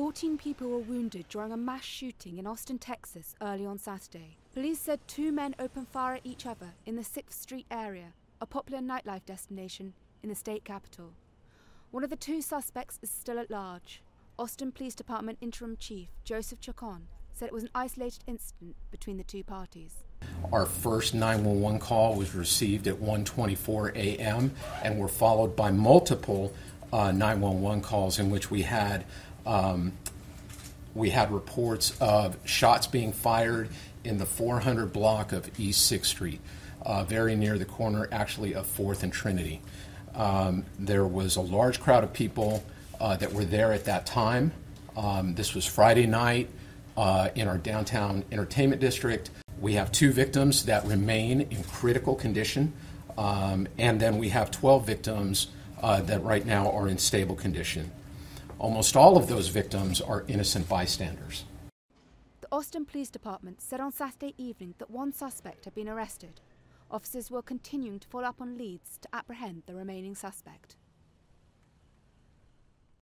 14 people were wounded during a mass shooting in Austin, Texas, early on Saturday. Police said two men opened fire at each other in the 6th Street area, a popular nightlife destination in the state capital. One of the two suspects is still at large. Austin Police Department Interim Chief Joseph Chacon said it was an isolated incident between the two parties. Our first 911 call was received at 1:24 a.m. and were followed by multiple uh, 911 calls in which we had um, we had reports of shots being fired in the 400 block of East 6th Street, uh, very near the corner, actually, of 4th and Trinity. Um, there was a large crowd of people uh, that were there at that time. Um, this was Friday night uh, in our downtown entertainment district. We have two victims that remain in critical condition, um, and then we have 12 victims uh, that right now are in stable condition. Almost all of those victims are innocent bystanders. The Austin Police Department said on Saturday evening that one suspect had been arrested. Officers were continuing to follow up on leads to apprehend the remaining suspect.